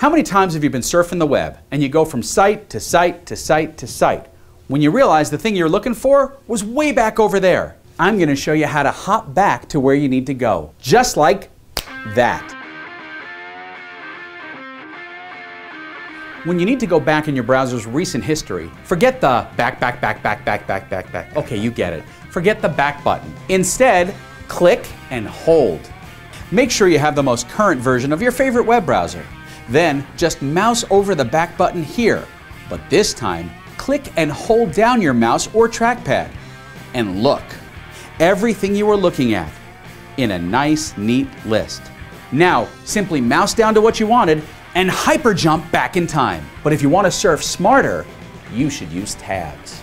How many times have you been surfing the web and you go from site to site to site to site when you realize the thing you're looking for was way back over there? I'm going to show you how to hop back to where you need to go, just like that. When you need to go back in your browser's recent history, forget the back, back, back, back, back, back, back, back. Okay, you get it. Forget the back button. Instead, click and hold. Make sure you have the most current version of your favorite web browser. Then just mouse over the back button here, but this time click and hold down your mouse or trackpad. And look, everything you were looking at in a nice, neat list. Now, simply mouse down to what you wanted and hyper jump back in time. But if you want to surf smarter, you should use tabs.